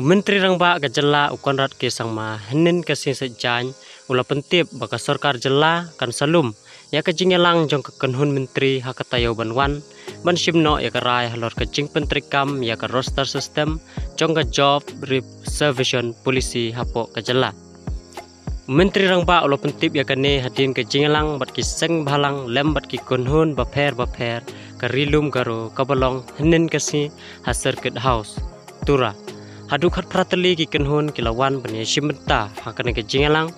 Menteri rangba ka jela ukonrat ke sangma henin ke sing sejan ula pentip baka sorkar jela kan salum. Ya jingelang jong ka kenhun menteri ha ka ban shimno ya ka rai halor ka jing pentri kam ya ka roster system. Jong ka job reservation policy hapo ka jela. Menteri rangba ula pentip ya ka ne hadin ka jingelang bat ki seng balang lem bat ki baper baper ka rilum garo kabalong henin ka si ha circuit house tura haduk hat prateli ki kenhun kilawan bani shimta hakane ke jingalang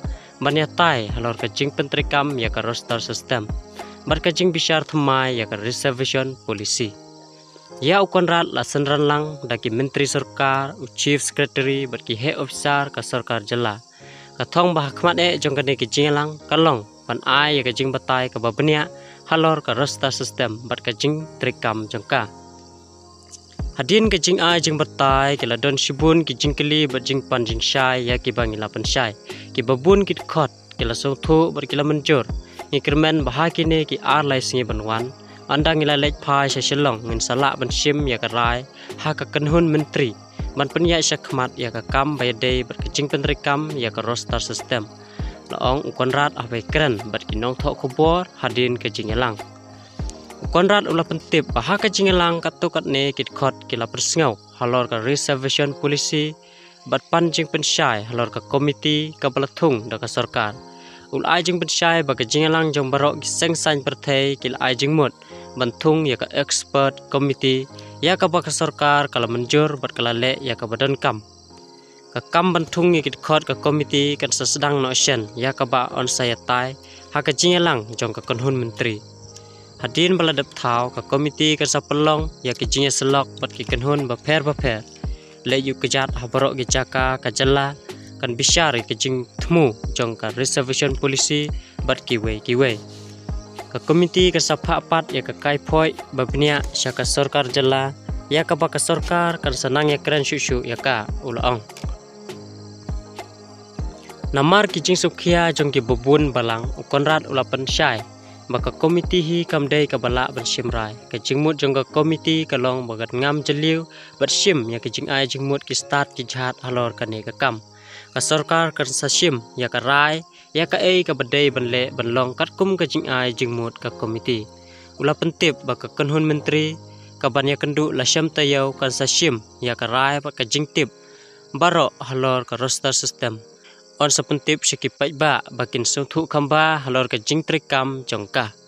bani tai halor ke jing pentrikam ya ka roster system bar ke jing bishar thmai ya ka reservation policy ya ukon rat la senran lang daki menteri sarkar chief secretary bar ki head officer ka sarkar jela. Ka thong bah khmat e jong kane ki jingalang kalong pan ai ya ka jing batai ka babnia halor ka roster system bar ka jing trikam jongka Hadin ke jing ai jing bertai ke ladon shibun ke jing keli ber jing pan jing shai ya ke bangi lapan shai. Ke babun ke khot ke la song thu ber ke la menjur ni kermen baha ke ar lai singi banwan anda ngila lek pai sha shalong ngin sala ban shim ya ka rai. Ha ka kenhun menteri ban penya syakmat ya ka kam bayade ber ke jing kam ya ka roster system. Laong ukon rat keren ber ki nong thok khobor hadin ke jing elang Konrad ulah pentip bahak jingelang katukat ne kit khot kila persngau halor ka reservation policy bat panjing pensyai halor ka komiti ka balathung da ka sarkar. Ul ai jing pensyai ba ka jingelang jong barok seng san perthei kil ai jing mut. Banthung ya ka expert komiti ya ka ba ka sarkar kala menjur bat kala le ya ka badan kam. Ka kam banthung ya kit khot ka komiti kan sasedang no shen ya ka ba on saya tai. Ha ka jingelang jong ka konhun menteri hadin baladap thau ka komiti ka sapelong ya ki jinya selok bat ki kenhun ba pher ba pher le yu kejat habaro ki jaka ka jala kan bishar ki jing thmu jong ka reservation policy bat ki we ki we ka komiti ka sapha pat ya ka kai phoi ba bnia syaka sarkar jala ya ka ba ka sarkar kan sanang ya keren shu ya ka ulong Namar kijing sukhiya jong ki bubun balang ukonrat ulapan syai baka komiti hi kamdai ka bala ban shimrai ka jingmut jong ka komiti ka long bagat ngam jeliu bat shim ya ka jing ai jingmut ki start ki jhat halor ka ne ka kam. Ka sarkar kan sa shim ya ka rai ya ka ei ka badai ban le ban long kat kum ka jing ai jingmut ka komiti. Ula pentip baka kanhun menteri ka ban ya kendu la sham tayau kan sa shim ya ka rai ba ka jing tip. Baro halor ka roster system អនសពន្ទិបសិគិបច្ចបាបកិនសុធុខំបាឡរកជិងត្រីកម្មចង្កា